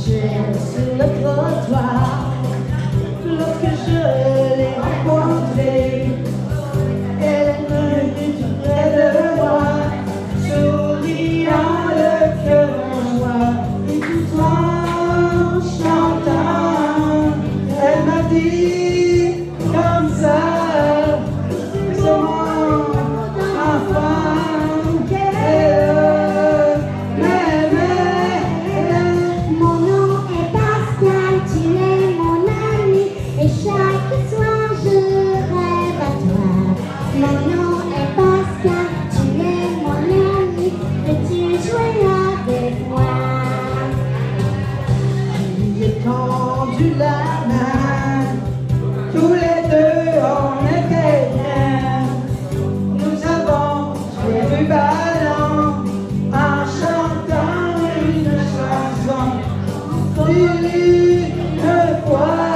Sur le trottoir Tous les deux, on était bien. Nous avons joué du ballon en chantant une chanson. Tu lis une fois.